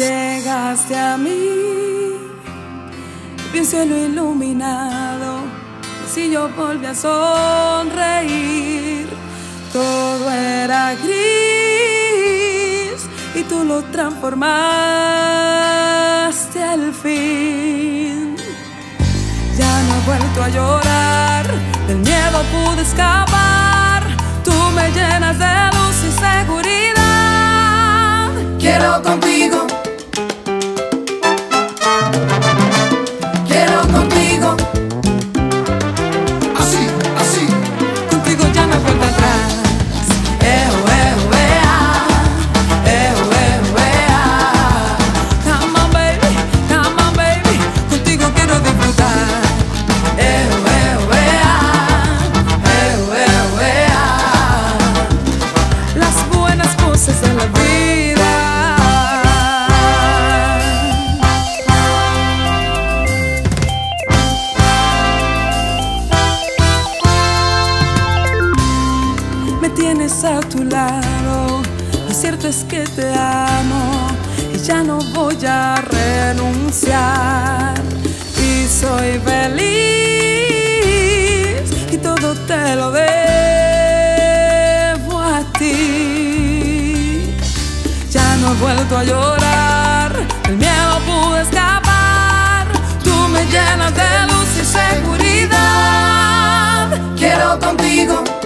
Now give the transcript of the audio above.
Llegaste a mí, vi un cielo iluminado, si yo volví a sonreír, todo era gris y tú lo transformaste al fin. Ya no he vuelto a llorar, del miedo pude escapar, tú me llenas de tienes a tu lado. Lo cierto es que te amo y ya no voy a renunciar. Y soy feliz y todo te lo debo a ti. Ya no he vuelto a llorar, el miedo pude escapar. Tú me llenas de luz y seguridad. Quiero contigo.